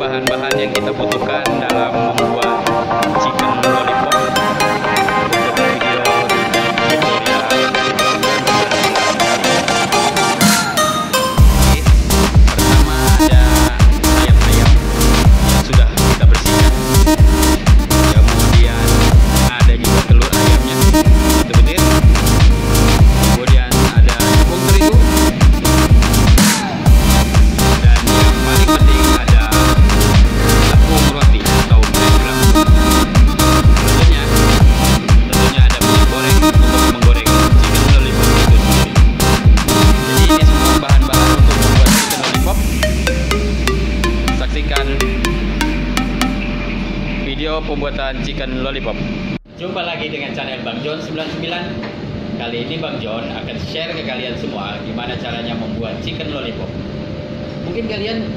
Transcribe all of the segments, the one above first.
bahan-bahan yang kita butuhkan dalam video pembuatan chicken lollipop. Jumpa lagi dengan channel Bang John 99. Kali ini Bang John akan share ke kalian semua gimana caranya membuat chicken lollipop. Mungkin kalian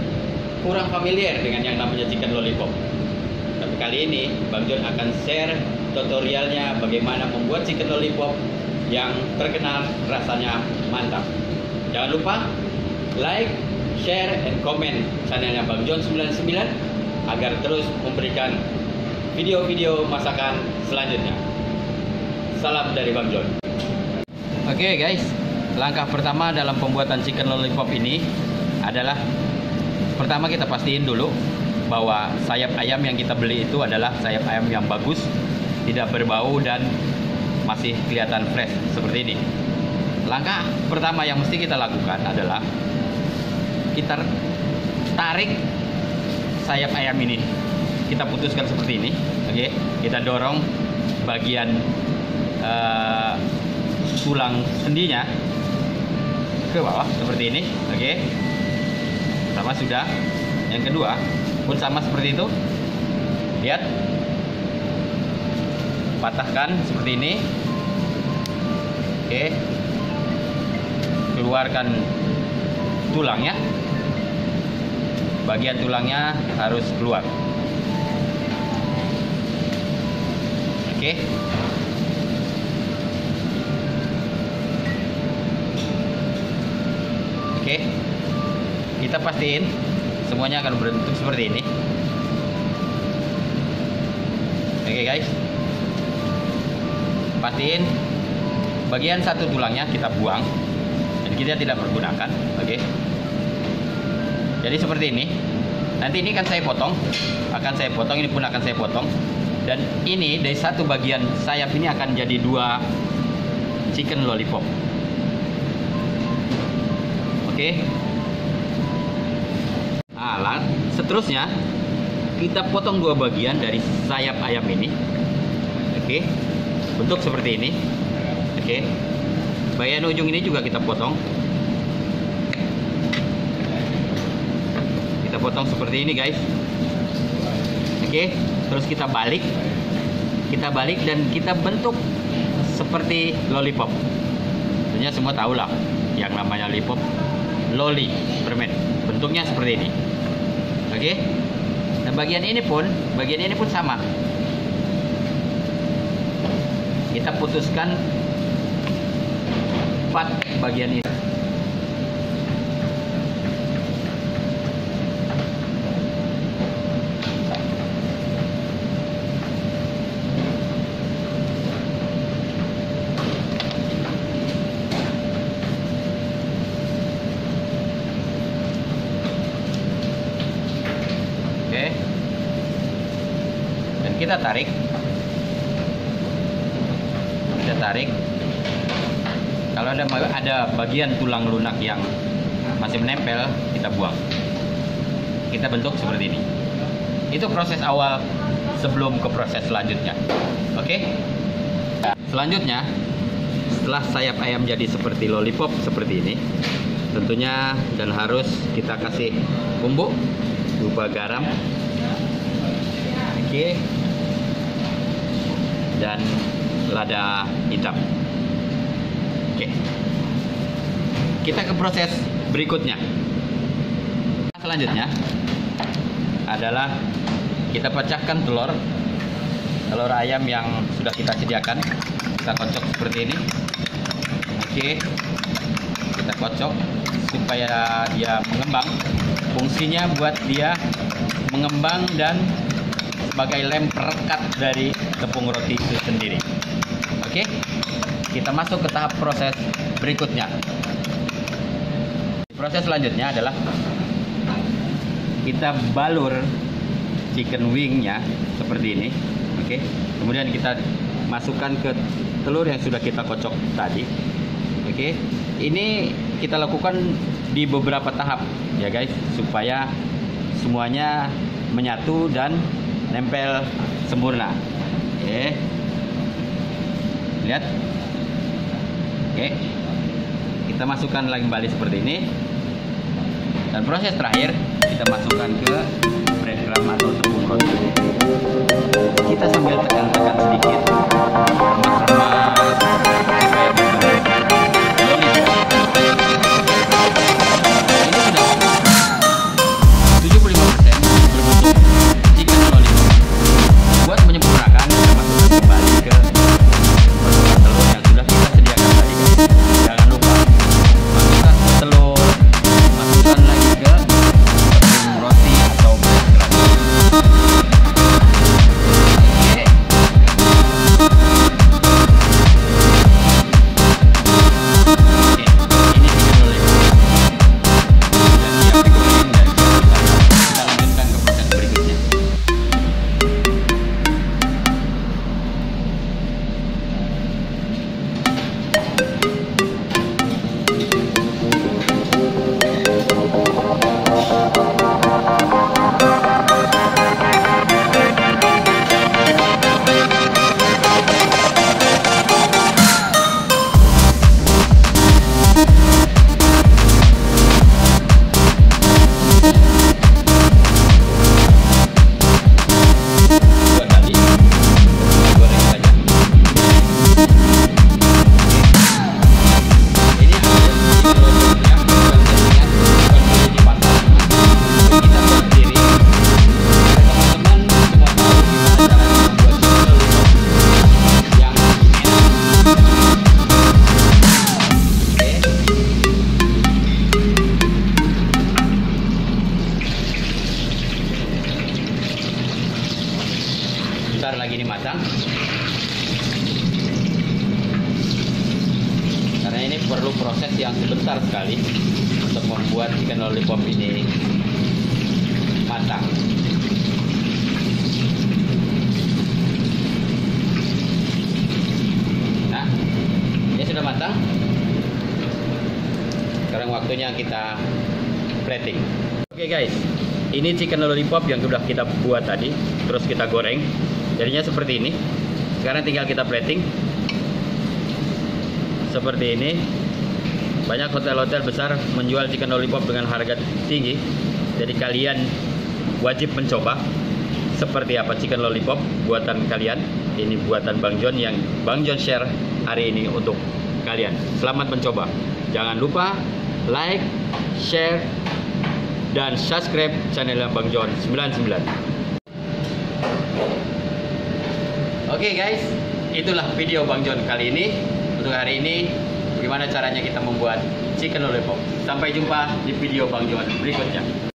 kurang familiar dengan yang namanya chicken lollipop. Tapi kali ini Bang John akan share tutorialnya bagaimana membuat chicken lollipop yang terkenal rasanya mantap. Jangan lupa like, share, and comment channelnya Bang John 99 agar terus memberikan video-video masakan selanjutnya. Salam dari Bang John. Oke guys, langkah pertama dalam pembuatan chicken lollipop ini adalah pertama kita pastiin dulu bahwa sayap ayam yang kita beli itu adalah sayap ayam yang bagus, tidak berbau dan masih kelihatan fresh seperti ini. Langkah pertama yang mesti kita lakukan adalah kita tarik sayap ayam ini. Kita putuskan seperti ini, oke? Kita dorong bagian eh, tulang sendinya ke bawah seperti ini, oke? Pertama sudah. Yang kedua pun sama seperti itu. Lihat. Patahkan seperti ini. Oke. Keluarkan tulangnya. Bagian tulangnya harus keluar. Oke. Oke. Kita pastiin semuanya akan berbentuk seperti ini. Oke guys. Pastiin bagian satu tulangnya kita buang dan kita tidak pergunakan. Oke. Jadi seperti ini. Nanti ini kan saya potong, akan saya potong, ini pun akan saya potong. Dan ini dari satu bagian sayap ini akan jadi dua chicken lollipop. Oke. Nah, lang- seterusnya kita potong dua bagian dari sayap ayam ini. Oke. Bentuk seperti ini. Oke. Bagian ujung ini juga kita potong. Kita potong seperti ini, guys. Oke. Terus kita balik. Kita balik dan kita bentuk seperti lollipop. Tentunya semua tahu lah yang namanya lollipop loli permen bentuknya seperti ini oke nah bagian ini pun bagian ini pun sama kita putuskan empat bagian ini Oke. Dan kita tarik. Kita tarik. Kalau ada ada bagian tulang lunak yang masih menempel, kita buang. Kita bentuk seperti ini. Itu proses awal sebelum ke proses selanjutnya. Oke? Selanjutnya, setelah sayap ayam jadi seperti lollipop seperti ini, tentunya dan harus kita kasih bumbu berupa garam oke dan lada hitam. Oke. Kita ke proses berikutnya. Selanjutnya adalah kita pecahkan telur telur ayam yang sudah kita sediakan. Kita kocok seperti ini. Oke. Kita kocok supaya dia mengembang. Fungsinya buat dia mengembang dan sebagai lem perekat dari tepung roti itu sendiri. Oke, kita masuk ke tahap proses berikutnya. Proses selanjutnya adalah kita balur chicken wingnya seperti ini. Oke, kemudian kita masukkan ke telur yang sudah kita kocok tadi. Oke, ini kita lakukan di beberapa tahap ya guys supaya semuanya menyatu dan nempel sempurna. Oke, lihat. Oke, kita masukkan lagi kembali seperti ini. Dan proses terakhir kita masukkan ke breadcrumb atau tepung roti. Kita sambil tekan-tekan sedikit perlu proses yang sebentar sekali untuk membuat chicken lollipop ini matang. Nah, ini sudah matang. Sekarang waktunya kita plating. Oke guys, ini chicken lollipop yang sudah kita buat tadi, terus kita goreng. Jadinya seperti ini. Sekarang tinggal kita plating. Seperti ini. Banyak hotel-hotel besar menjual chicken lollipop dengan harga tinggi. Jadi kalian wajib mencoba seperti apa chicken lollipop buatan kalian. Ini buatan Bang John yang Bang John share hari ini untuk kalian. Selamat mencoba. Jangan lupa like, share, dan subscribe channel Bang John 99. Oke guys, itulah video Bang John kali ini. Untuk hari ini, bagaimana caranya kita membuat chicken lollipop. Sampai jumpa di video Bang John berikutnya.